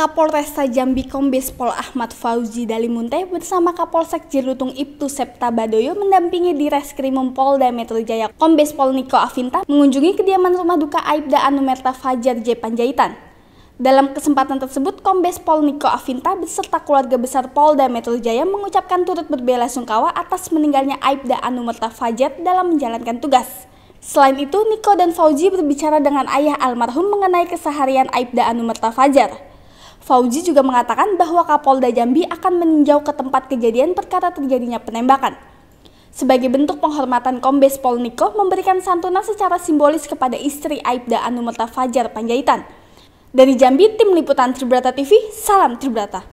Kapolresta Jambi Kombes Pol Ahmad Fauzi Dalimunte bersama Kapolsek Jerutung Ibtu Septa Badoyo mendampingi di Reskrimum Polda Metro Jaya Kombes Pol Niko Avinta mengunjungi kediaman rumah duka Aibda Anumerta Fajar J. Panjaitan. Dalam kesempatan tersebut, Kombes Pol Niko Avinta beserta keluarga besar Polda Metro Jaya mengucapkan turut berbela sungkawa atas meninggalnya Aibda Anumerta Fajar dalam menjalankan tugas. Selain itu, Niko dan Fauzi berbicara dengan ayah almarhum mengenai keseharian Aibda Anumerta Fajar. Fauzi juga mengatakan bahwa Kapolda Jambi akan meninjau ke tempat kejadian perkara terjadinya penembakan. Sebagai bentuk penghormatan Kombes Pol Niko memberikan santunan secara simbolis kepada istri Aibda Anumerta Fajar Panjaitan. Dari Jambi, Tim Liputan Tribrata TV, salam Tribrata.